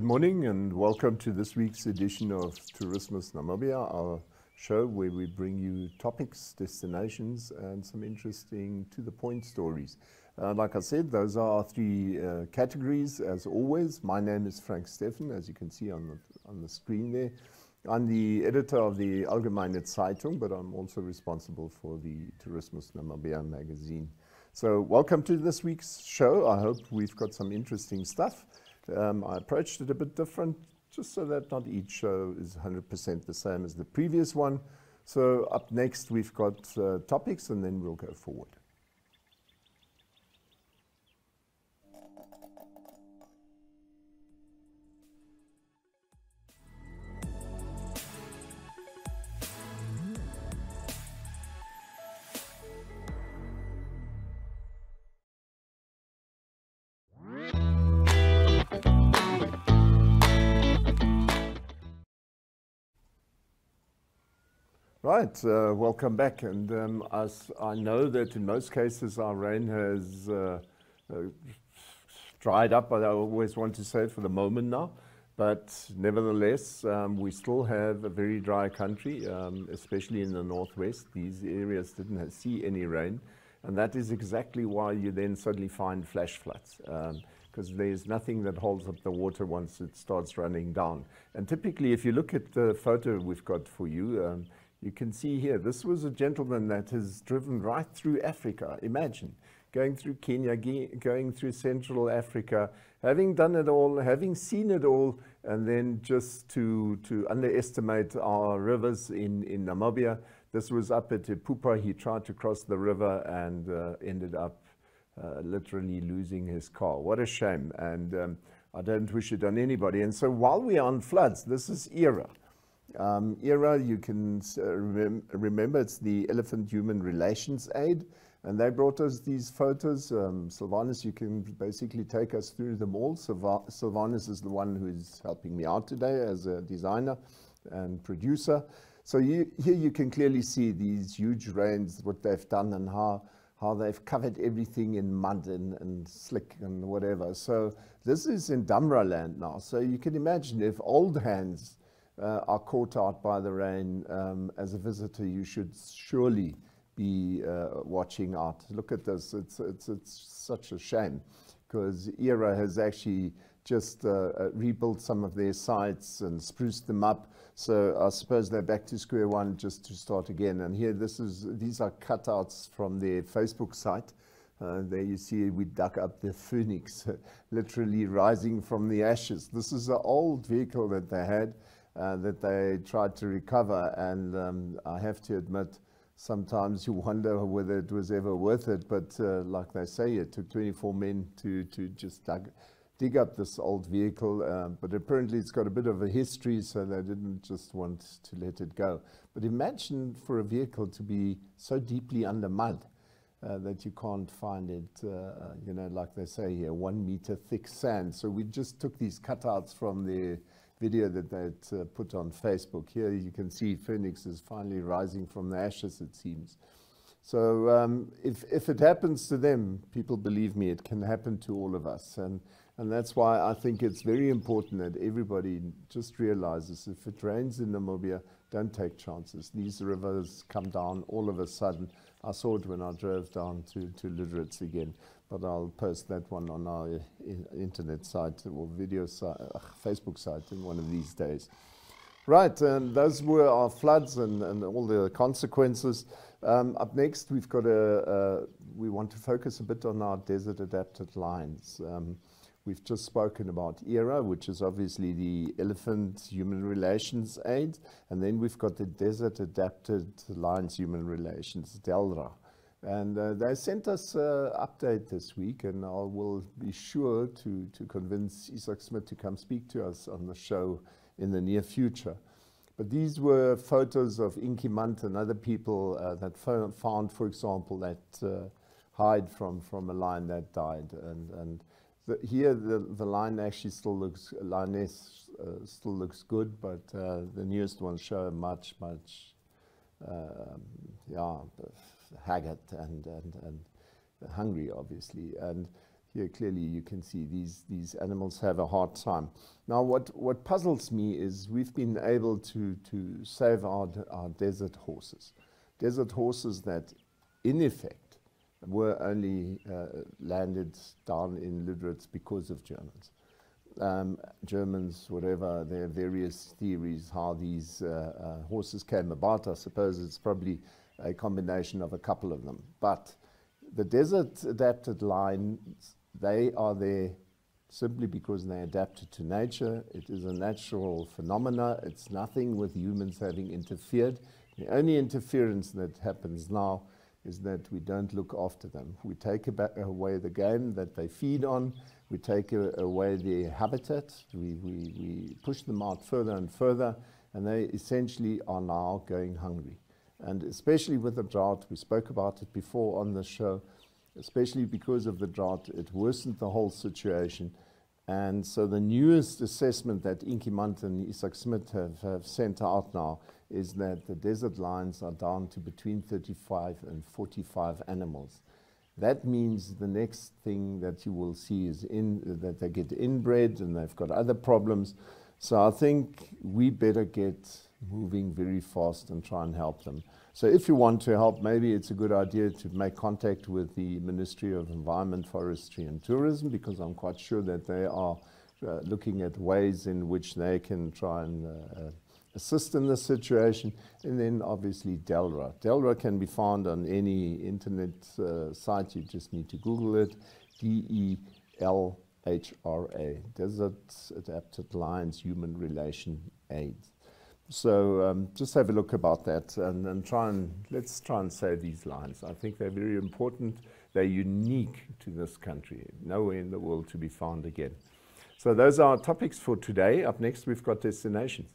Good morning and welcome to this week's edition of Tourismus Namibia, our show where we bring you topics, destinations, and some interesting to the point stories. Uh, like I said, those are our three uh, categories as always. My name is Frank Steffen, as you can see on the, on the screen there. I'm the editor of the Allgemeine Zeitung, but I'm also responsible for the Tourismus Namibia magazine. So, welcome to this week's show. I hope we've got some interesting stuff. Um, I approached it a bit different just so that not each show is 100% the same as the previous one. So up next we've got uh, topics and then we'll go forward. Right, uh, welcome back. And um, as I know that in most cases our rain has uh, uh, dried up, but I always want to say for the moment now. But nevertheless, um, we still have a very dry country, um, especially in the northwest. These areas didn't see any rain. And that is exactly why you then suddenly find flash floods because um, there's nothing that holds up the water once it starts running down. And typically, if you look at the photo we've got for you, um, you can see here, this was a gentleman that has driven right through Africa. Imagine going through Kenya, going through Central Africa, having done it all, having seen it all, and then just to, to underestimate our rivers in, in Namibia. This was up at Epupa. He tried to cross the river and uh, ended up uh, literally losing his car. What a shame. And um, I don't wish it on anybody. And so while we're on floods, this is ERA. Um, ERA, you can uh, rem remember, it's the Elephant Human Relations Aid, and they brought us these photos. Um, Sylvanus, you can basically take us through them all. Sylva Sylvanus is the one who's helping me out today as a designer and producer. So you, here you can clearly see these huge rains, what they've done and how, how they've covered everything in mud and, and slick and whatever. So this is in Damaraland now. So you can imagine if old hands uh, are caught out by the rain, um, as a visitor, you should surely be uh, watching out. Look at this. It's, it's, it's such a shame because ERA has actually just uh, uh, rebuilt some of their sites and spruced them up. So I suppose they're back to square one just to start again. And here, this is these are cutouts from their Facebook site. Uh, there you see we dug up the phoenix, literally rising from the ashes. This is an old vehicle that they had. Uh, that they tried to recover. And um, I have to admit, sometimes you wonder whether it was ever worth it. But uh, like they say, it took 24 men to, to just dug, dig up this old vehicle. Uh, but apparently it's got a bit of a history, so they didn't just want to let it go. But imagine for a vehicle to be so deeply under mud. Uh, that you can't find it, uh, you know, like they say here, one meter thick sand. So we just took these cutouts from the video that they uh, put on Facebook. Here you can see Phoenix is finally rising from the ashes, it seems. So um, if, if it happens to them, people believe me, it can happen to all of us. And, and that's why I think it's very important that everybody just realizes if it rains in Namibia, don't take chances. These rivers come down all of a sudden. I saw it when I drove down to, to Lüderitz again but I'll post that one on our internet site or video site, uh, Facebook site in one of these days. Right, and those were our floods and, and all the consequences. Um, up next, we've got a, we want to focus a bit on our desert adapted lions. Um, we've just spoken about ERA, which is obviously the Elephant Human Relations Aid, and then we've got the Desert Adapted Lions Human Relations, DELRA. And uh, they sent us an update this week, and I will be sure to, to convince Isak Smith to come speak to us on the show in the near future. But these were photos of Inky Munt and other people uh, that found, for example, that uh, hide from, from a lion that died. And, and the, here the, the line actually still looks, lioness uh, still looks good, but uh, the newest ones show much, much, um, yeah, haggard and, and, and hungry, obviously. And here clearly you can see these, these animals have a hard time. Now what, what puzzles me is we've been able to, to save our, our desert horses. Desert horses that in effect were only uh, landed down in Lüderitz because of Germans. Um, Germans, whatever, there are various theories how these uh, uh, horses came about. I suppose it's probably a combination of a couple of them. But the desert adapted lions they are there simply because they adapted to nature. It is a natural phenomena. It's nothing with humans having interfered. The only interference that happens now is that we don't look after them. We take away the game that they feed on. We take uh, away the habitat. We, we, we push them out further and further, and they essentially are now going hungry. And especially with the drought, we spoke about it before on the show, especially because of the drought, it worsened the whole situation. And so the newest assessment that Inky Munt and Isaac Smith have, have sent out now is that the desert lions are down to between 35 and 45 animals. That means the next thing that you will see is in, that they get inbred and they've got other problems. So I think we better get moving very fast and try and help them. So if you want to help, maybe it's a good idea to make contact with the Ministry of Environment, Forestry and Tourism because I'm quite sure that they are uh, looking at ways in which they can try and uh, uh assist in this situation. And then obviously DELRA. DELRA can be found on any internet uh, site. You just need to Google it. D-E-L-H-R-A, Desert Adapted Lions Human Relation Aids. So um, just have a look about that and, and try and let's try and say these lines. I think they're very important. They're unique to this country, nowhere in the world to be found again. So those are our topics for today. Up next, we've got destinations.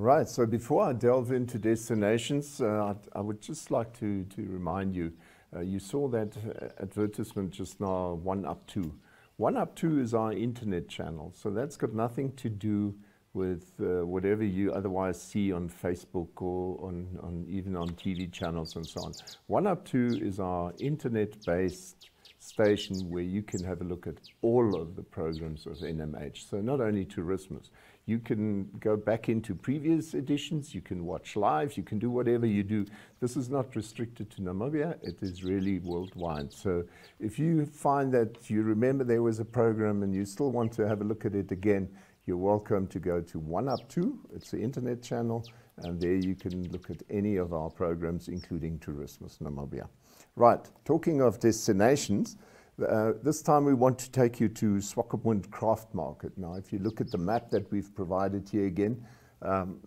Right, so before I delve into destinations, uh, I, I, would just like to, to remind you, uh, you saw that uh, advertisement just now, One Up Two. One Up Two is our internet channel, so that's got nothing to do with uh, whatever you otherwise see on Facebook or on, on even on TV channels and so on. One Up Two is our internet-based station where you can have a look at all of the programs of NMH. So not only Tourismus, you can go back into previous editions, you can watch live, you can do whatever you do. This is not restricted to Namibia, it is really worldwide. So if you find that you remember there was a program and you still want to have a look at it again, you're welcome to go to One Up Two. It's the internet channel, and there you can look at any of our programs, including Tourismus Namibia. Right, talking of destinations, uh, this time we want to take you to Swakopmund Craft Market. Now, if you look at the map that we've provided here again, um,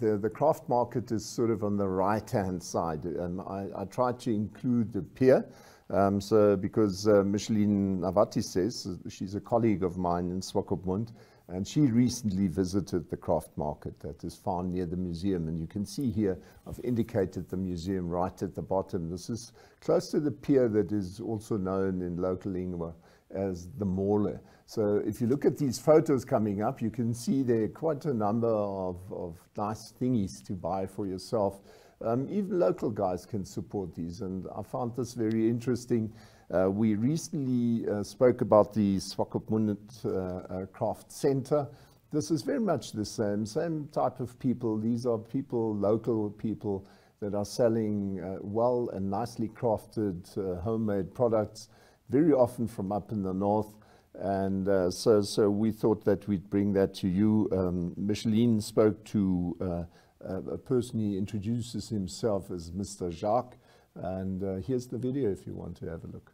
the, the craft market is sort of on the right-hand side. And I, I tried to include the pier, um, so because uh, Micheline Navati says, she's a colleague of mine in Swakopmund, and she recently visited the craft market that is found near the museum. And you can see here, I've indicated the museum right at the bottom. This is close to the pier that is also known in local lingua as the Mole. So if you look at these photos coming up, you can see there are quite a number of, of nice thingies to buy for yourself. Um, even local guys can support these, and I found this very interesting. Uh, we recently uh, spoke about the Swakopmund uh, uh, Craft Center. This is very much the same, same type of people. These are people, local people, that are selling uh, well and nicely crafted homemade products, very often from up in the north. And uh, so, so we thought that we'd bring that to you. Um, Micheline spoke to uh, a person, he introduces himself as Mr. Jacques. And uh, here's the video if you want to have a look.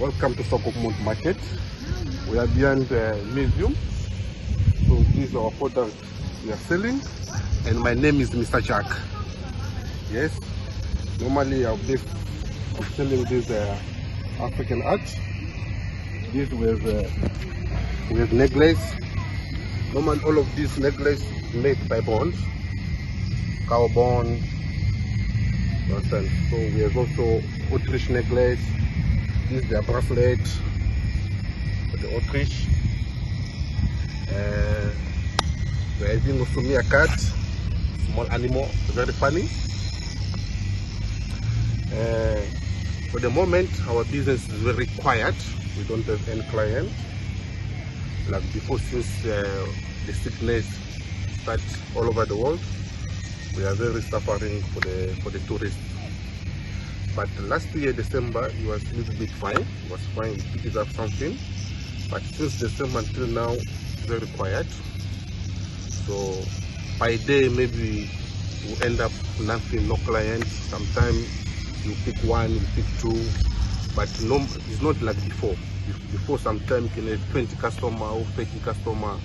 Welcome to Swakopmund Market. We are behind the museum. So these are our products we are selling. And my name is Mr. Jack. Yes. Normally I'll be I'm selling this uh, African art. This with uh, with necklace. Normally all of these necklace made by bones. Cow bone. So we have also Autriche necklace this is the for the Autriche. Uh, we're having also meerkat, small animal, very funny. Uh, for the moment, our business is very quiet. We don't have any client. Like before, since uh, the sickness started all over the world, we are very suffering for the for the tourists. But last year, December, it was a little bit fine. It was fine, we picked up something. But since December until now, very quiet. So by day, maybe we end up nothing, no clients. Sometimes you pick one, you pick two, but no, it's not like before. Before, sometimes you can have 20 customer or 30 customer.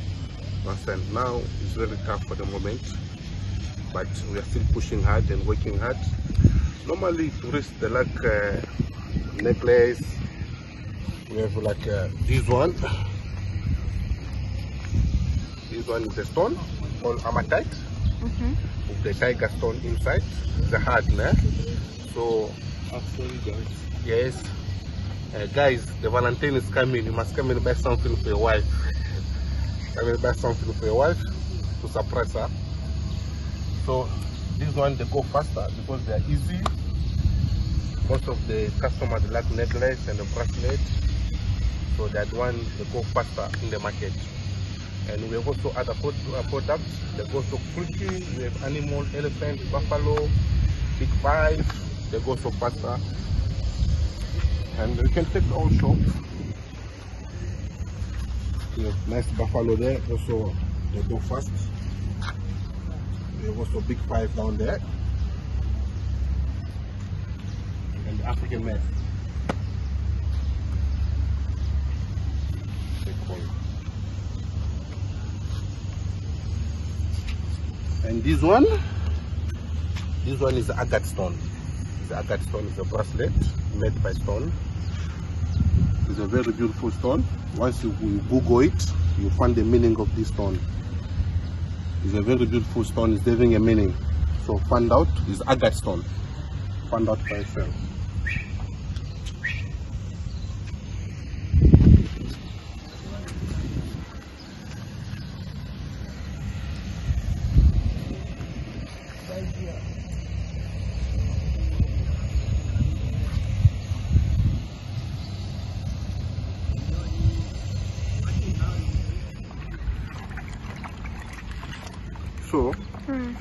Understand? Now it's very tough for the moment, but we are still pushing hard and working hard. Normally tourists they like uh, necklace. We have like uh, this one. This one is a stone called hematite Mm -hmm. with the tiger stone inside. the hard, nah? So Actually, guys. yes, uh, guys, the Valentine is coming. You must come and buy something for your wife. Come and buy something for your wife to surprise her. So this one they go faster because they are easy. Most of the customers like necklace and the bracelet, so that one they go faster in the market. And we have also other uh, products. They go so quickly. We have animal, elephant, buffalo, big five. They go so faster. And you can take all shop. We have nice buffalo there. Also, they go fast. We have a big five down there. And the African map. And this one, this one is agate stone. The agate stone is a bracelet made by stone. It's a very beautiful stone. Once you, you Google it, you find the meaning of this stone. It's a very beautiful stone. It's having a meaning. So find out. It's agate stone. Find out by yourself. So Hmm.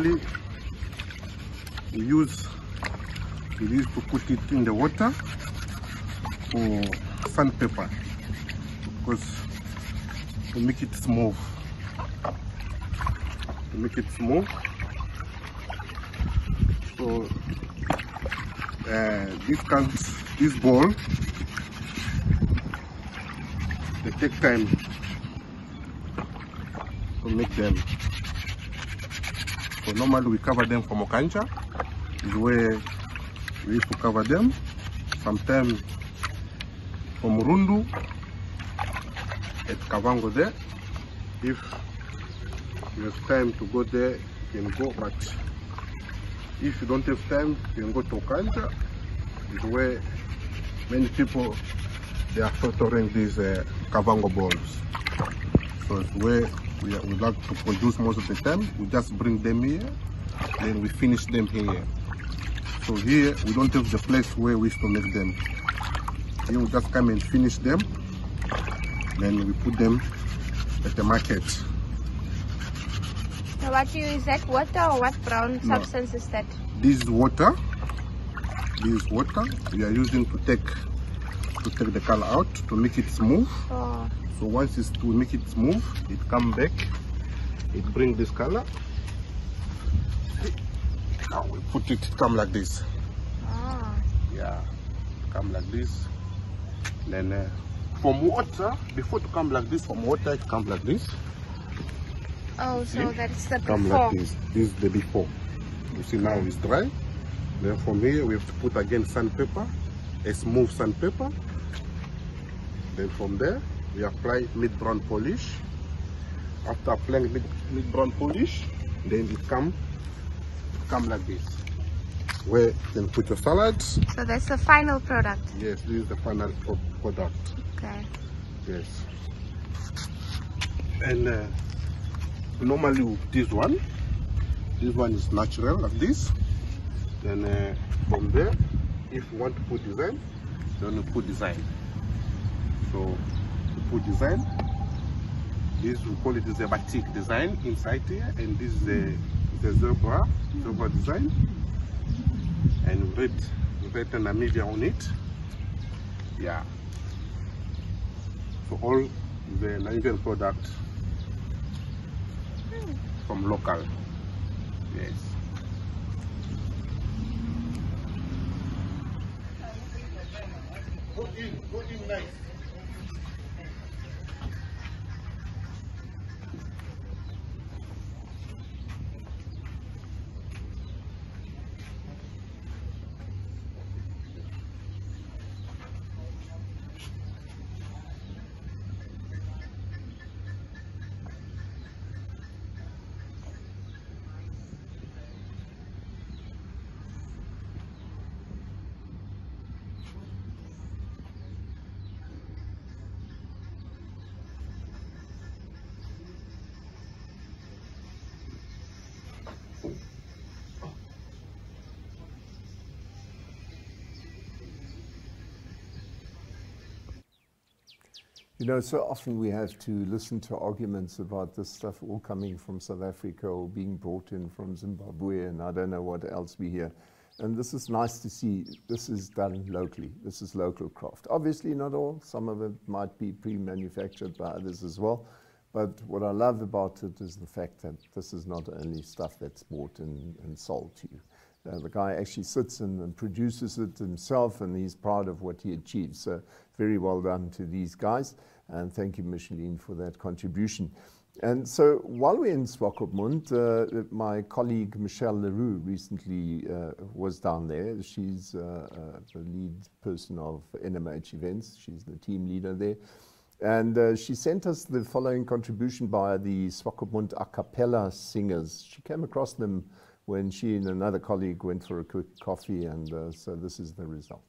We use we used to put it in the water for sandpaper because to make it smooth. To make it smooth. So uh, this can this ball they take time to make them so normally we cover them from Okahandja is where we used to cover them. Sometimes from Rundu at Kavango there. If you have time to go there, you can go, but if you don't have time, you can go to Okahandja, is where many people they are filtering these uh, Kavango balls. So it's where we, are, we like to produce most of the time. We just bring them here, then we finish them here. So here we don't have the place where we used to make them. Here we just come and finish them, then we put them at the market. So what you is that water or what brown No. substance is that? This is water. This is water we are using to take to take the color out to make it smooth. Oh, So once it's to make it smooth, it come back, it bring this color. Now we put it come like this. Oh. Yeah, come like this. Then uh, from water, before to come like this, from water it come like this. Oh, so that's the Come before. like this. This is the before. You see now it's dry. Then from here we have to put again sandpaper, a smooth sandpaper. Then from there we apply mid brown polish. After applying mid, mid brown polish, then it come come like this. Where you can put your salads. So that's the final product. Yes, this is the final pro- product. Okay. Yes. And uh, normally with this one, this one is natural like this. Then uh, from there, if you want to put design, then you put design. So put design, this we call it is a batik design inside here, and this is the the zebra zebra design, and red red Namibia on it. Yeah. So all the Nigerian product from local. Yes. Go in, go in nice. Know, so often we have to listen to arguments about this stuff all coming from South Africa or being brought in from Zimbabwe and I don't know what else we hear. And this is nice to see this is done locally. This is local craft. Obviously, not all. Some of it might be pre manufactured by others as well. But what I love about it is the fact that this is not only stuff that's bought and, and sold to you. Uh, the guy actually sits and, produces it himself, and he's proud of what he achieved. So, very well done to these guys, and thank you, Micheline, for that contribution. And so, while we're in Swakopmund, uh, my colleague Michelle Leroux recently uh, was down there. She's uh, uh, the lead person of NMH events, she's the team leader there. And uh, she sent us the following contribution by the Swakopmund a cappella singers. She came across them when she and another colleague went for a quick coffee, and uh, so this is the result.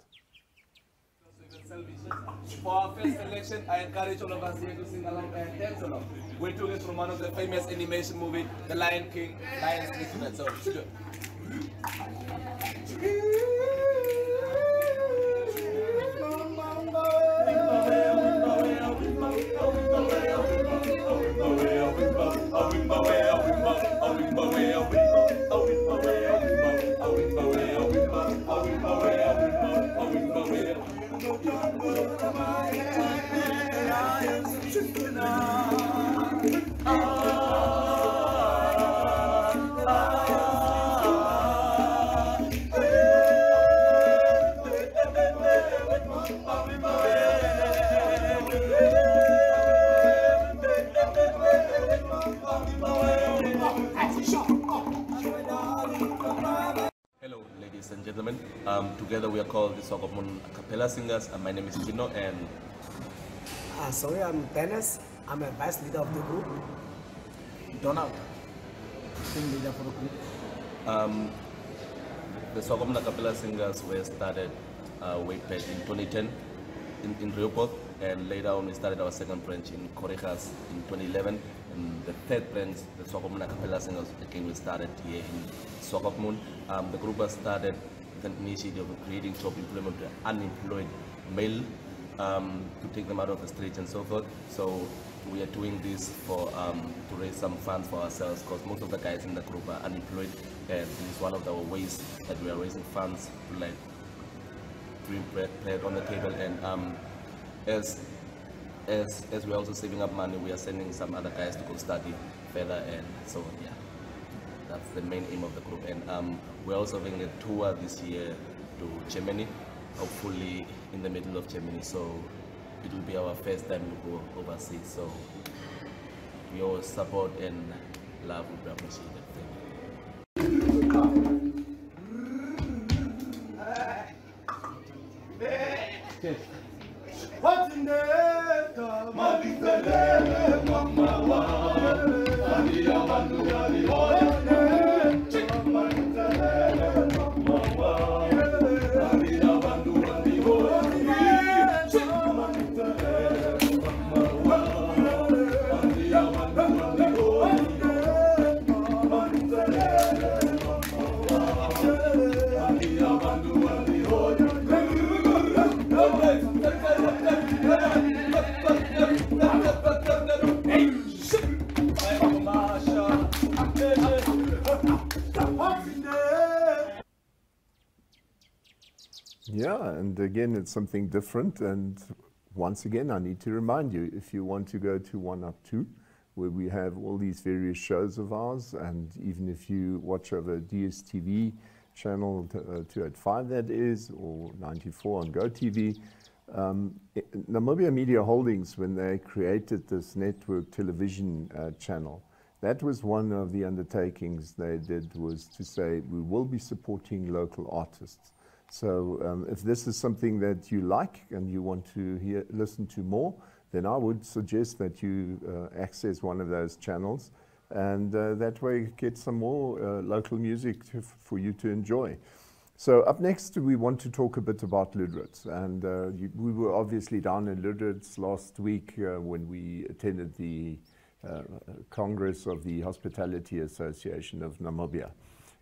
For our first selection, I encourage all of us here to sing along and dance along. We're doing it from one of the famous animation movie, The Lion King, Lion King. So, ladies and gentlemen. Um, together we are called the Swakopmund a cappella singers, and my name is Pino, and Uh, sorry, I'm Dennis. I'm a vice leader of the group. Donald, team leader for the group. Um, the Swakopmund Cappella Singers were started uh, way back in 2010 in, in and later on we started our second branch in Khorixas in 2011, and the third branch, the Swakopmund Cappella Singers, again we started here in Swakopmund. Um, the group has started an initiative of creating job employment to unemployed male um, to take them out of the streets and so forth. So we are doing this for um, to raise some funds for ourselves because most of the guys in the group are unemployed, and this is one of the ways that we are raising funds to like bring bread, bread on the table. And um, as as as we're also saving up money, we are sending some other guys to go study further, and so yeah, that's the main aim of the group. And um, we're also having a tour this year to Germany, hopefully in the middle of Germany. So it will be our first time to go overseas. So your support and love would be appreciated. Thank you. Yeah, again, it's something different. And once again, I need to remind you if you want to go to One Up Two, where we have all these various shows of ours, and even if you watch over DSTV channel t- uh, 285, that is, or 94 on GoTV. Um, i- Namibia Media Holdings, when they created this network television uh, channel, that was one of the undertakings they did was to say we will be supporting local artists. So um, if this is something that you like and you want to hear, listen to more, then I would suggest that you uh, access one of those channels, and uh, that way get some more uh, local music to, for you to enjoy. So up next, we want to talk a bit about Lüderitz, and uh, you, we were obviously down in Lüderitz last week uh, when we attended the uh, Congress of the Hospitality Association of Namibia.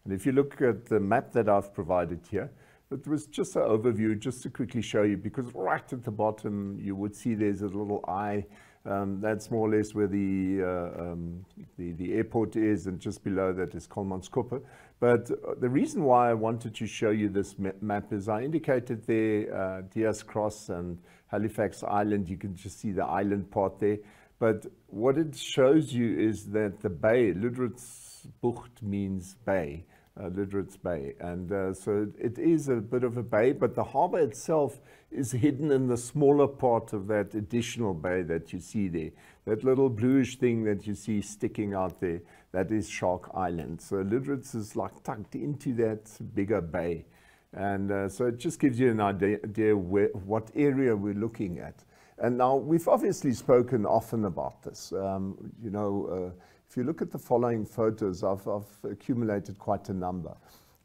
And if you look at the map that I've provided here, it was just an overview, just to quickly show you, because right at the bottom you would see there's a little eye. Um, that's more or less where the, uh, um, the, the airport is, and just below that is Kolmanskopper. But uh, the reason why I wanted to show you this map is I indicated there uh, Diaz Cross and Halifax Island. You can just see the island part there. But what it shows you is that the bay, Lüderitzbucht means bay, uh, Lüderitz Bay. And uh, so it is a bit of a bay, but the harbor itself is hidden in the smaller part of that additional bay that you see there. That little bluish thing that you see sticking out there, that is Shark Island. So Lüderitz is like tucked into that bigger bay. And uh, so it just gives you an idea, idea where, what area we're looking at. And now we've obviously spoken often about this. Um, you know, uh, if you look at the following photos, I've, I've accumulated quite a number.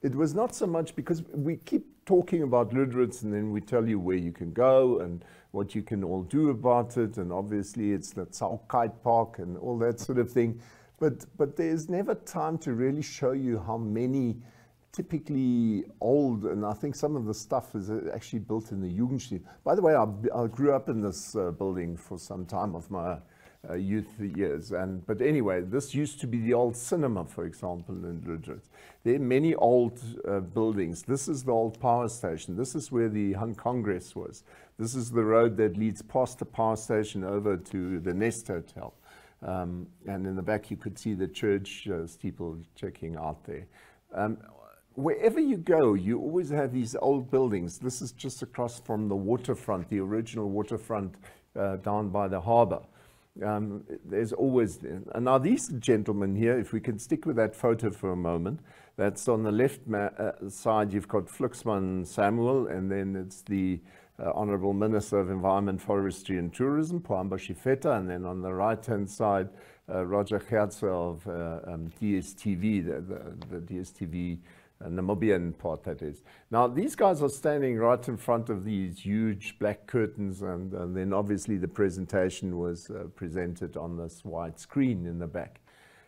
It was not so much because we keep talking about Lüderitz and then we tell you where you can go and what you can all do about it. And obviously it's the Kite Park and all that sort of thing. But, but there's never time to really show you how many typically old, and I think some of the stuff is actually built in the Jugendstil. By the way, I, I grew up in this uh, building for some time of my uh, youth years. And, but anyway, this used to be the old cinema, for example, in Lüderitz. There are many old uh, buildings. This is the old power station. This is where the HAN Congress was. This is the road that leads past the power station over to the Nest Hotel. Um, and in the back, you could see the church uh, steeple checking out there. Um, wherever you go, you always have these old buildings. This is just across from the waterfront, the original waterfront uh, down by the harbor. Um, there's always, and now these gentlemen here, if we can stick with that photo for a moment, that's on the left uh, side, you've got Fluksman Samuel, and then it's the uh, Honorable Minister of Environment, Forestry and Tourism, Pohamba Shifeta, and then on the right-hand side, uh, Roger Gertz of uh, um, DSTV, the, the, the DSTV Namibian part that is. Now these guys are standing right in front of these huge black curtains and, and then obviously the presentation was uh, presented on this white screen in the back.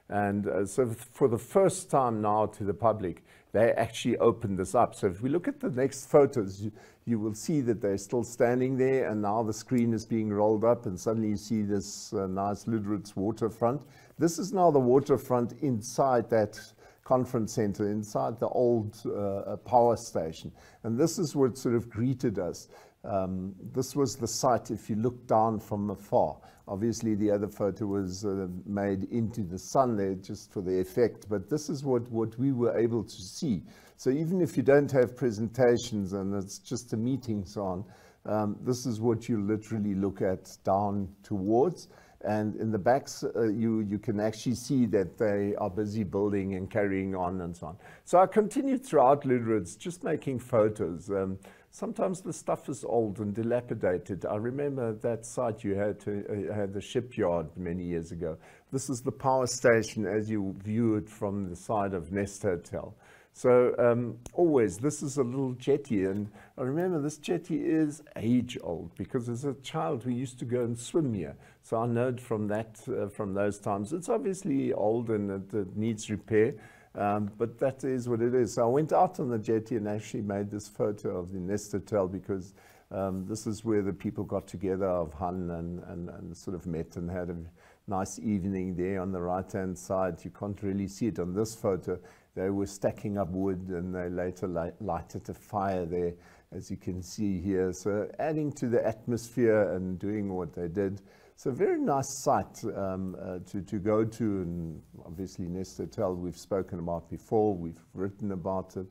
And uh, so for the first time now to the public, they actually opened this up. So if we look at the next photos, you, you will see that they're still standing there and now the screen is being rolled up and suddenly you see this uh, nice Lüderitz waterfront. This is now the waterfront inside that conference center inside the old uh, power station. And this is what sort of greeted us. Um, this was the site if you look down from afar. Obviously, the other photo was uh, made into the sun there just for the effect, but this is what, what we were able to see. So even if you don't have presentations and it's just a meeting so on, um, this is what you literally look at down towards. And in the backs, uh, you, you can actually see that they are busy building and carrying on and so on. So I continued throughout Lüderitz just making photos. Um, sometimes the stuff is old and dilapidated. I remember that site you had to uh, had the shipyard many years ago. This is the power station as you view it from the side of Nest Hotel. So um, always, this is a little jetty, and I remember this jetty is age old because as a child we used to go and swim here. So I know from that, uh, from those times, it's obviously old and it, it needs repair, um, but that is what it is. So I went out on the jetty and actually made this photo of the Nest Hotel because um, this is where the people got together of HAN and, and, and sort of met and had a nice evening there on the right-hand side. You can't really see it on this photo they were stacking up wood and they later light, lighted a fire there, as you can see here. So adding to the atmosphere and doing what they did. It's a very nice site um, uh, to, to go to and obviously Nest we've spoken about before, we've written about it.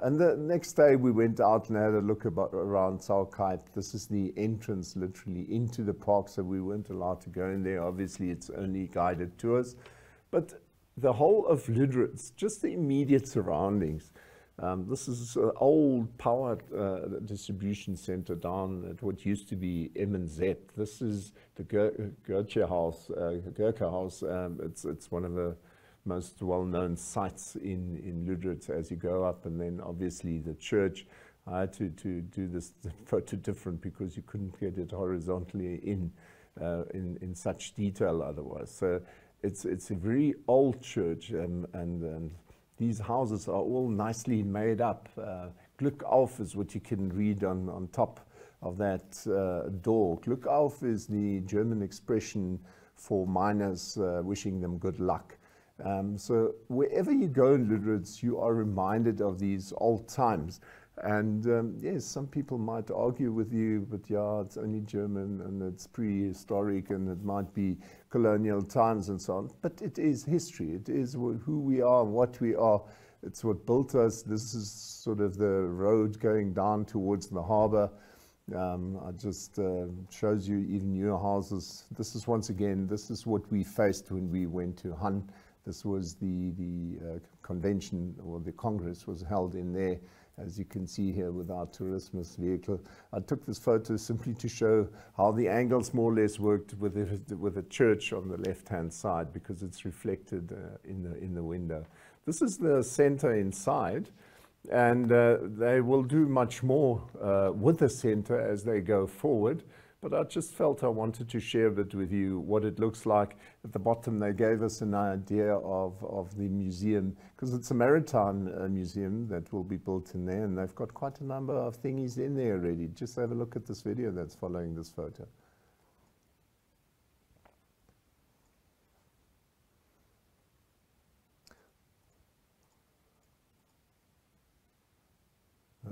And the next day we went out and had a look about, around Zahlkeit. This is the entrance literally into the park, so we weren't allowed to go in there. Obviously it's only guided tours. But the whole of Lüderitz, just the immediate surroundings. Um, this is an old power uh, distribution center down at what used to be M&Z. This is the Goerke House, uh, House. Um, it's, it's one of the most well-known sites in, in Lüderitz as you go up, and then obviously the church. I had to, to do this photo different because you couldn't get it horizontally in, uh, in, in such detail otherwise. So it's, it's a very old church, and, and, and these houses are all nicely made up. Uh, Glück auf is what you can read on, on top of that uh, door. Glück auf is the German expression for miners uh, wishing them good luck. Um, so wherever you go in Lüderitz, you are reminded of these old times. And um, yes, some people might argue with you, but yeah, it's only German and it's prehistoric and it might be colonial times and so on. But it is history. It is who we are, what we are. It's what built us. This is sort of the road going down towards the harbor. Um, I just uh, shows you even newer houses. This is once again, this is what we faced when we went to HAN. This was the, the uh, convention or the Congress was held in there as you can see here with our Tourismus vehicle. I took this photo simply to show how the angles more or less worked with the, with the church on the left-hand side because it's reflected uh, in, the, in the window. This is the center inside and uh, they will do much more uh, with the center as they go forward but I just felt I wanted to share a bit with you what it looks like. At the bottom, they gave us an idea of, of the museum, because it's a maritime uh, museum that will be built in there, and they've got quite a number of thingies in there already. Just have a look at this video that's following this photo.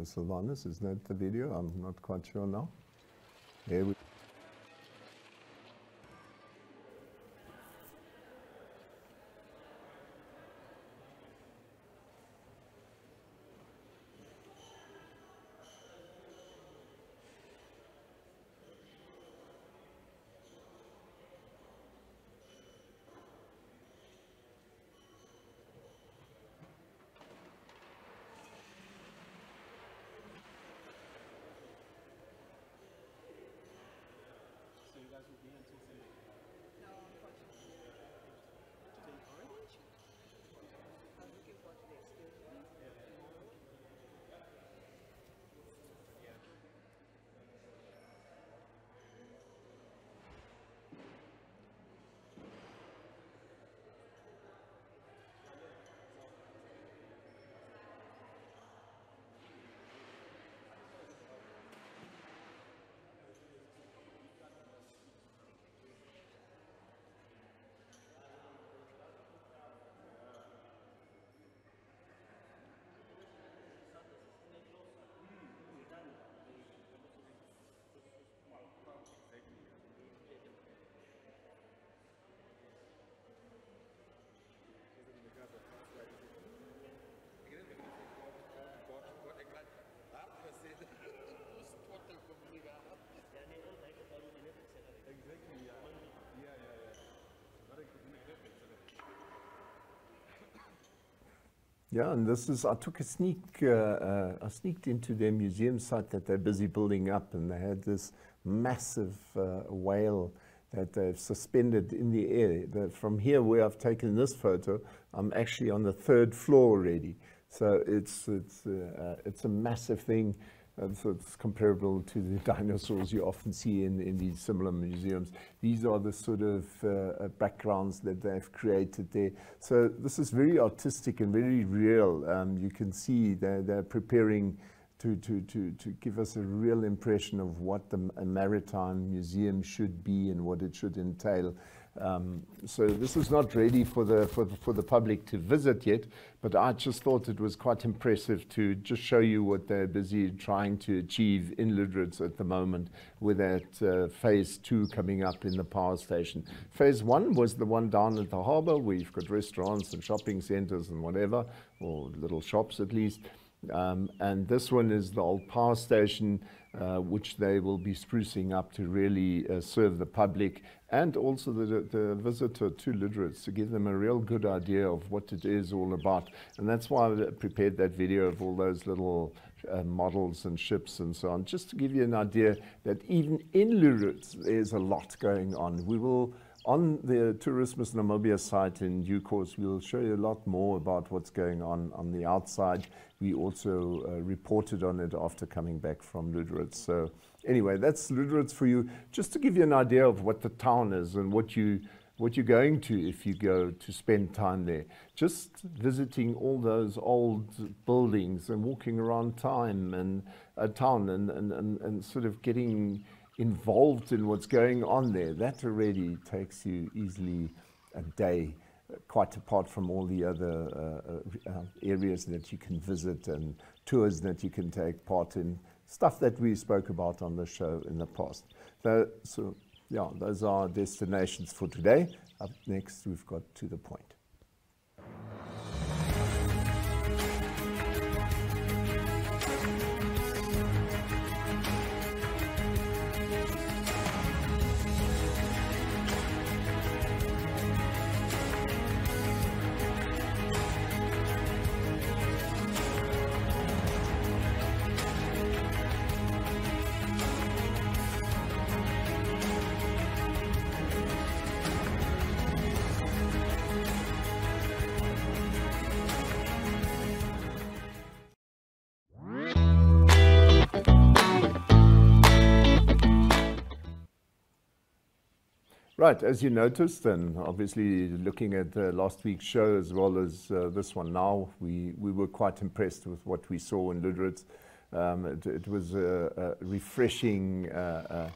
Sylvanus, is that the video? I'm not quite sure now. Here we Yeah, and this is, I took a sneak, uh, uh, I sneaked into their museum site that they're busy building up, and they had this massive uh, whale that they've suspended in the air. From here, where I've taken this photo, I'm actually on the third floor already. So it's, it's, uh, uh, it's a massive thing. Uh, so it's comparable to the dinosaurs you often see in, in these similar museums. These are the sort of uh, uh, backgrounds that they've created there. So this is very artistic and very real. Um, you can see they're, they're preparing to, to, to, to give us a real impression of what the, a maritime museum should be and what it should entail. Um, so this is not ready for the, for, the, for the public to visit yet, but I just thought it was quite impressive to just show you what they're busy trying to achieve in Lüderitz at the moment with that uh, phase two coming up in the power station. Phase one was the one down at the harbour you've got restaurants and shopping centres and whatever, or little shops at least. Um, and this one is the old power station, uh, which they will be sprucing up to really uh, serve the public and also the, the visitor to Lüderitz to give them a real good idea of what it is all about. And that's why I prepared that video of all those little uh, models and ships and so on, just to give you an idea that even in Lüderitz, there's a lot going on. We will on the Tourismus Namibia site in due course, we'll show you a lot more about what's going on on the outside. We also uh, reported on it after coming back from Lüderitz. So anyway, that's Lüderitz for you, just to give you an idea of what the town is and what you what you're going to if you go to spend time there. Just visiting all those old buildings and walking around time and uh, town and, and, and, and sort of getting involved in what's going on there, that already takes you easily a day, quite apart from all the other uh, uh, uh, areas that you can visit and tours that you can take part in, stuff that we spoke about on the show in the past. So, so yeah, those are destinations for today. Up next, we've got to the point. Right, as you noticed, and obviously looking at uh, last week's show as well as uh, this one now, we, we were quite impressed with what we saw in Lüderitz. Um, it, it, was a, a refreshing uh,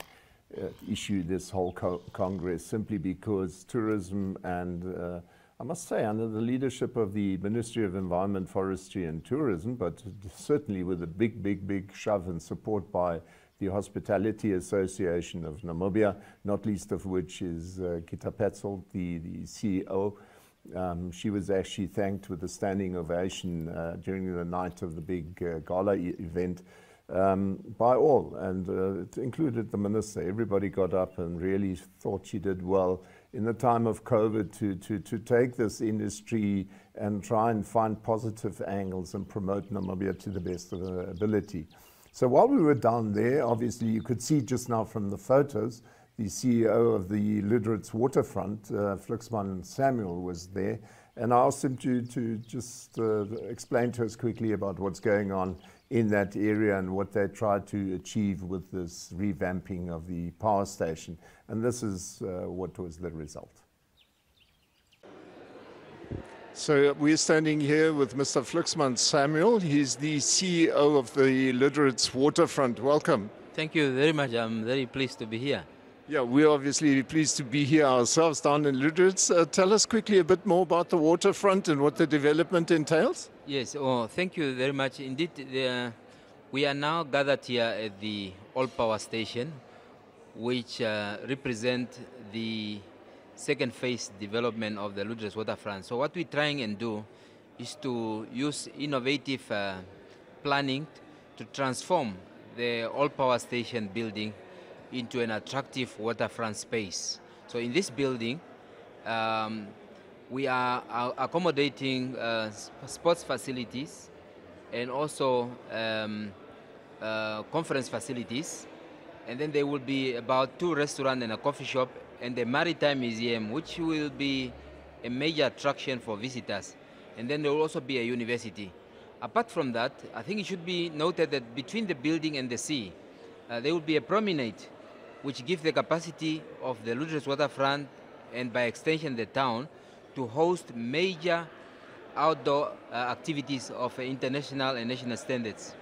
uh issue, this whole co Congress, simply because tourism and uh, I must say, under the leadership of the Ministry of Environment, Forestry and Tourism, but certainly with a big, big, big shove and support by the Hospitality Association of Namibia, not least of which is uh, Gitta Paetzold, the, the CEO. Um, she was actually thanked with a standing ovation uh, during the night of the big uh, gala e event um, by all, and uh, it included the minister. Everybody got up and really thought she did well in the time of COVID to, to, to take this industry and try and find positive angles and promote Namibia to the best of her ability. So while we were down there, obviously you could see just now from the photos, the CEO of the Lüderitz waterfront, uh, Fluksman Samuel, was there. And I asked him to, to just uh, explain to us quickly about what's going on in that area and what they tried to achieve with this revamping of the power station. And this is uh, what was the result. So we're standing here with Mr. Fluksman Samuel. He's the CEO of the Lüderitz Waterfront. Welcome. Thank you very much. I'm very pleased to be here. Yeah, we're obviously pleased to be here ourselves down in Lüderitz. Uh, tell us quickly a bit more about the waterfront and what the development entails. Yes, oh, thank you very much. Indeed, the, we are now gathered here at the old power station, which uh, represent the second phase development of the Lüderitz waterfront. So what we're trying and do is to use innovative uh, planning to transform the old power station building into an attractive waterfront space. So in this building, um, we are, are accommodating uh, sports facilities and also um, uh, conference facilities. And then there will be about two restaurants and a coffee shop and the Maritime Museum, which will be a major attraction for visitors. And then there will also be a university. Apart from that, I think it should be noted that between the building and the sea, uh, there will be a promenade which gives the capacity of the Lüderitz waterfront and by extension the town to host major outdoor uh, activities of international and national standards.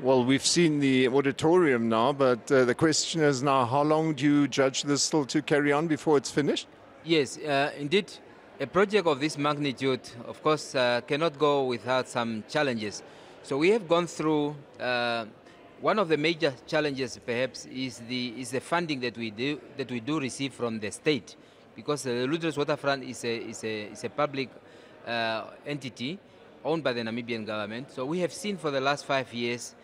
Well, we've seen the auditorium now, but uh, the question is now how long do you judge this still to carry on before it's finished? Yes, uh, indeed, a project of this magnitude, of course, uh, cannot go without some challenges. So we have gone through. Uh, one of the major challenges, perhaps, is the is the funding that we do that we do receive from the state, because the Lüderitz Waterfront is a is a is a public uh, entity owned by the Namibian government. So we have seen for the last five years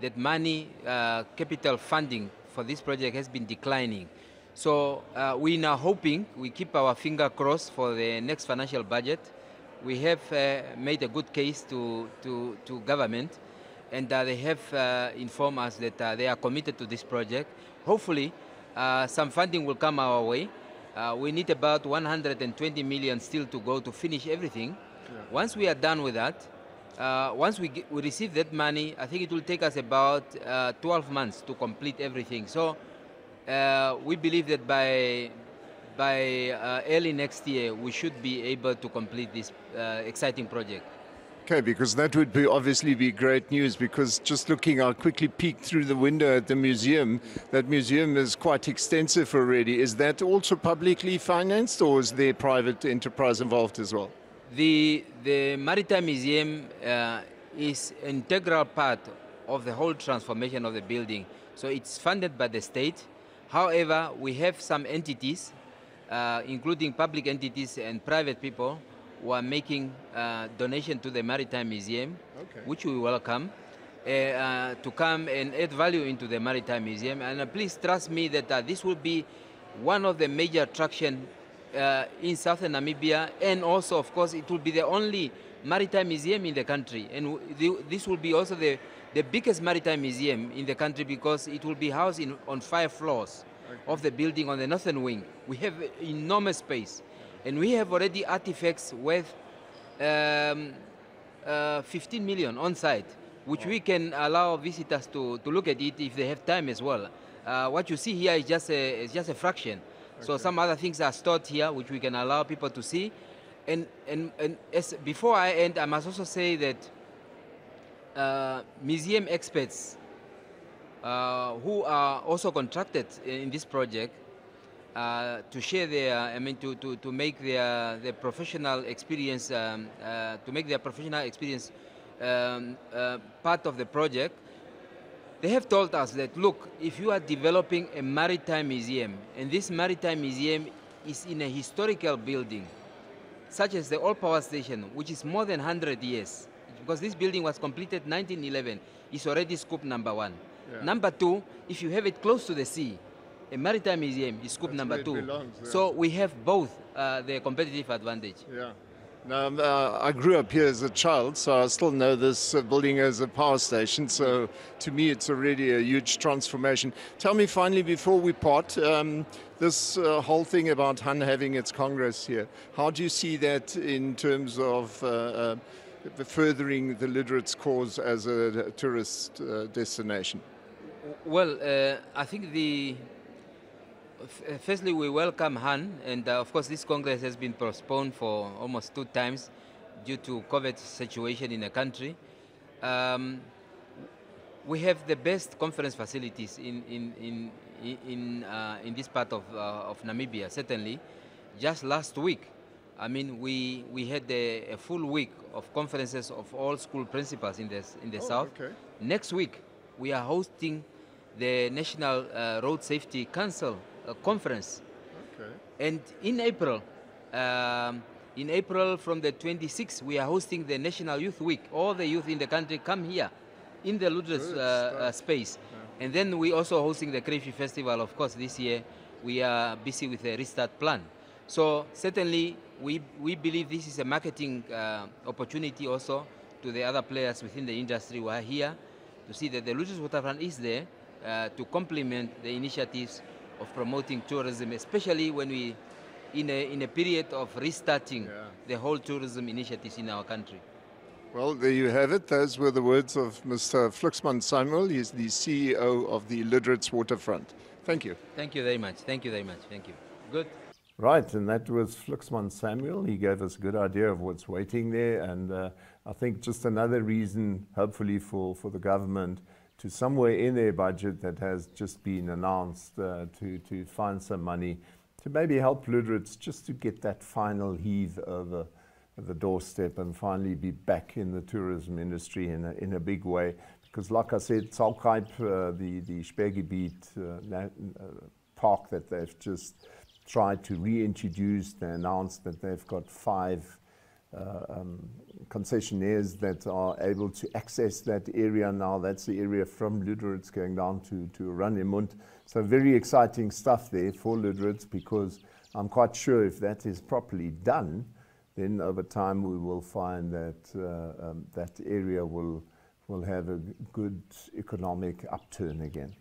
that money, uh, capital funding for this project has been declining. So uh, we now hoping, we keep our finger crossed for the next financial budget. We have uh, made a good case to, to, to government and uh, they have uh, informed us that uh, they are committed to this project. Hopefully, uh, some funding will come our way. Uh, we need about 120 million still to go to finish everything. Once we are done with that, uh, once we, get, we receive that money, I think it will take us about uh, 12 months to complete everything. So uh, we believe that by by uh, early next year we should be able to complete this uh, exciting project. Okay, because that would be obviously be great news. Because just looking, I quickly peeked through the window at the museum. That museum is quite extensive already. Is that also publicly financed, or is there private enterprise involved as well? The the Maritime Museum uh, is an integral part of the whole transformation of the building. So it's funded by the state. However, we have some entities, uh, including public entities and private people, who are making uh, donation to the Maritime Museum, Okay. which we welcome. Uh, uh, to come and add value into the Maritime Museum. And uh, please trust me that uh, this will be one of the major attractions uh, in southern Namibia, and also, of course, it will be the only maritime museum in the country. And the, this will be also the, the biggest maritime museum in the country because it will be housed in, on five floors of the building on the northern wing. We have enormous space, and we have already artifacts worth um, uh, 15 million on site, which we can allow visitors to, to look at it if they have time as well. Uh, what you see here is just a, is just a fraction. So some other things are stored here, which we can allow people to see. And, and, and as, before I end, I must also say that uh, museum experts uh, who are also contracted in this project uh, to share their, I mean, to, to, to make their, their professional experience, um, uh, to make their professional experience um, uh, part of the project, they have told us that, look, if you are developing a maritime museum, and this maritime museum is in a historical building, such as the old power station, which is more than 100 years, because this building was completed 1911, is already scope number one. Number two, if you have it close to the sea, a maritime museum is scope That's number two. belongs, yeah. So we have both uh, the competitive advantage. Yeah. Um, uh, I grew up here as a child, so I still know this uh, building as a power station. So to me, it's already a huge transformation. Tell me finally, before we part, um, this uh, whole thing about HAN having its congress here, how do you see that in terms of uh, uh, furthering the Lüderitz cause as a tourist uh, destination? Well, I think the firstly we welcome HAN, and uh, of course this congress has been postponed for almost two times due to COVID situation in the country. Um, we have the best conference facilities in in in in in, uh, in this part of uh, of Namibia. Certainly, just last week, I mean, we we had a, a full week of conferences of all school principals in the in the Oh, south. okay. Next week, we are hosting the National uh, Road Safety Council uh, conference. Okay. And in April, um, in April from the 26th, we are hosting the National Youth Week. All the youth in the country come here in the Lüderitz uh, uh, space. And then we also hosting the Crayfish Festival. Of course, this year we are busy with the restart plan. So certainly, we, we believe this is a marketing uh, opportunity also to the other players within the industry who are here to see that the Lüderitz waterfront is there uh, to complement the initiatives of promoting tourism, especially when we, in a, in a period of restarting Yeah. the whole tourism initiatives in our country. Well, there you have it. Those were the words of Mr. Fluksman Samuel. He's the CEO of the Lüderitz Waterfront. Thank you. Thank you very much. Thank you very much. Thank you. Good. Right, and that was Fluksman Samuel. He gave us a good idea of what's waiting there, and uh, I think just another reason, hopefully, for, for the government to somewhere in their budget that has just been announced uh, to, to find some money to maybe help Lüderitz just to get that final heave over the doorstep and finally be back in the tourism industry in a, in a big way. Because, like I said, Tsau Khaeb, uh, the, the Sperrgebiet uh, uh, park that they've just tried to reintroduce, they announced that they've got five uh, um, concessionaires that are able to access that area now. That's the area from Lüderitz going down to, to Oranjemund. So very exciting stuff there for Lüderitz because I'm quite sure if that is properly done, then over time we will find that uh, um, that area will, will have a good economic upturn again.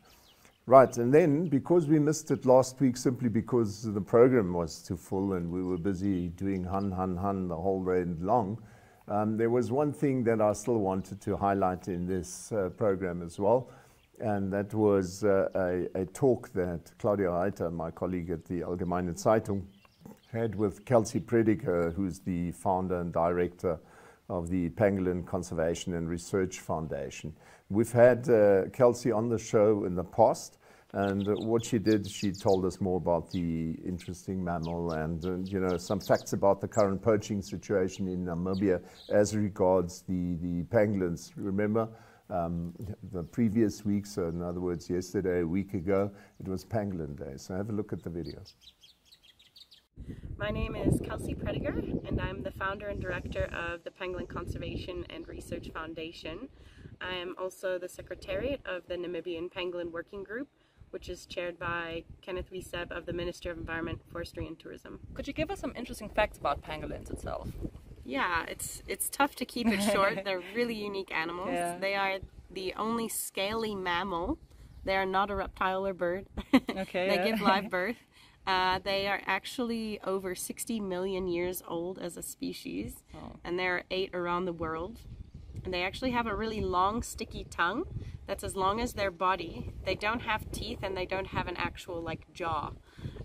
Right, and then because we missed it last week simply because the program was too full and we were busy doing hun, hun, hun the whole day long, um, there was one thing that I still wanted to highlight in this uh, program as well, and that was uh, a, a talk that Claudia Reiter, my colleague at the Allgemeine Zeitung, had with Kelsey Prediger, who's the founder and director of the Pangolin Conservation and Research Foundation. We've had uh, Kelsey on the show in the past, and what she did, she told us more about the interesting mammal and uh, you know some facts about the current poaching situation in Namibia as regards the the pangolins. Remember. Um, the previous week, so in other words, yesterday, a week ago, it was Pangolin Day. So have a look at the video. My name is Kelsey Prediger, and I'm the founder and director of the Pangolin Conservation and Research Foundation. I am also the secretariat of the Namibian Pangolin Working Group, which is chaired by Kenneth Uiseb of the Minister of Environment, Forestry and Tourism. Could you give us some interesting facts about pangolins itself? Yeah, it's it's tough to keep it short. They're really unique animals. Yeah. They are the only scaly mammal. They are not a reptile or bird. Okay, they yeah. give live birth. Uh, they are actually over 60 million years old as a species, Oh. and there are eight around the world. And they actually have a really long, sticky tongue that's as long as their body. They don't have teeth and they don't have an actual like jaw.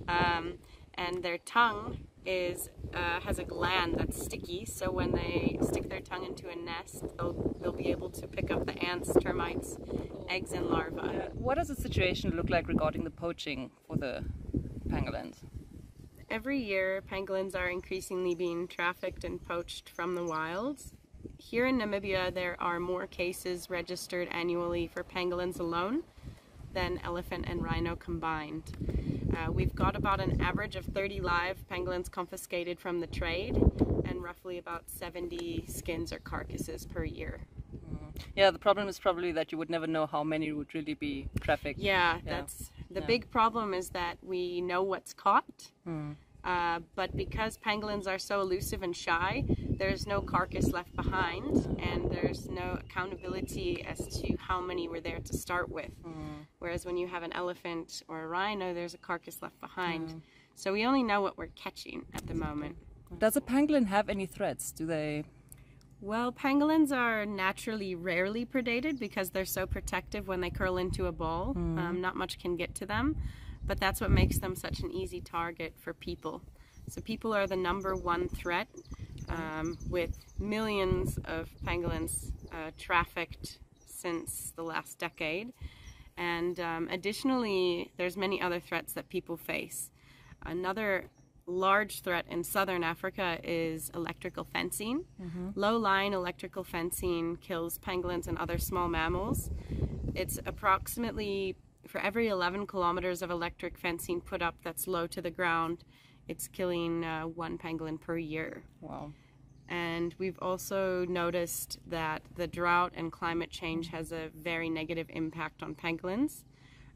Um, and their tongue is uh, has a gland that's sticky, so when they stick their tongue into a nest, they'll, they'll be able to pick up the ants, termites, eggs, and larvae. Uh, what does the situation look like regarding the poaching for the pangolins? Every year, pangolins are increasingly being trafficked and poached from the wilds. Here in Namibia, there are more cases registered annually for pangolins alone than elephant and rhino combined. Uh, we've got about an average of 30 live pangolins confiscated from the trade and roughly about 70 skins or carcasses per year. Yeah, the problem is probably that you would never know how many would really be trafficked. Yeah, Yeah. that's the Yeah. big problem is that we know what's caught, uh, but because pangolins are so elusive and shy, there's no carcass left behind, and there's no accountability as to how many were there to start with. Whereas when you have an elephant or a rhino, there's a carcass left behind. So we only know what we're catching at the moment. Does a pangolin have any threats? Do they? Well, pangolins are naturally rarely predated because they're so protective when they curl into a ball. Um, not much can get to them, but that's what makes them such an easy target for people. So, people are the number one threat, um, with millions of pangolins uh, trafficked since the last decade. And um, additionally, there's many other threats that people face. Another large threat in southern Africa is electrical fencing. Low line electrical fencing kills pangolins and other small mammals. It's approximately for every 11 kilometers of electric fencing put up that's low to the ground, it's killing uh, one pangolin per year. Wow. And we've also noticed that the drought and climate change has a very negative impact on pangolins.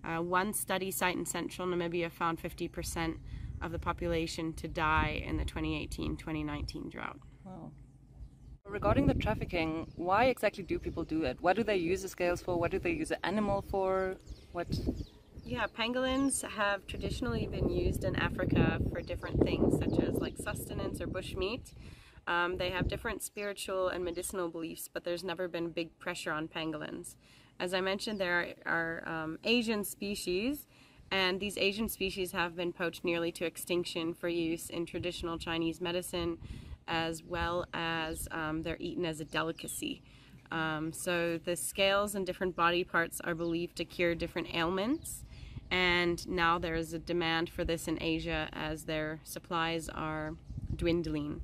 Uh, one study site in central Namibia found 50% of the population to die in the 2018-2019 drought. Wow. Regarding the trafficking, why exactly do people do it? What do they use the scales for? What do they use the animal for? What? Yeah, pangolins have traditionally been used in Africa for different things, such as like sustenance or bushmeat. Um, they have different spiritual and medicinal beliefs, but there's never been big pressure on pangolins. As I mentioned, there are, um, Asian species, and these Asian species have been poached nearly to extinction for use in traditional Chinese medicine, as well as um, they're eaten as a delicacy. Um, so the scales and different body parts are believed to cure different ailments and now there is a demand for this in Asia as their supplies are dwindling.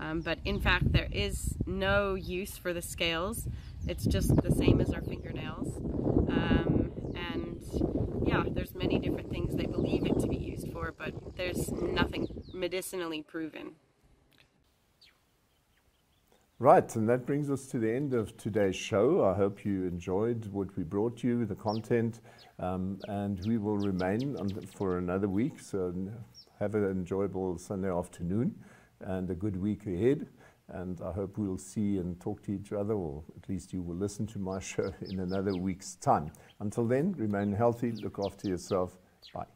Mm. Um, but in fact, there is no use for the scales. It's just the same as our fingernails. Um, and yeah, there's many different things they believe it to be used for, but there's nothing medicinally proven. Right, and that brings us to the end of today's show. I hope you enjoyed what we brought you, the content, um, and we will remain for another week. So have an enjoyable Sunday afternoon and a good week ahead. And I hope we'll see and talk to each other, or at least you will listen to my show in another week's time. Until then, remain healthy, look after yourself. Bye.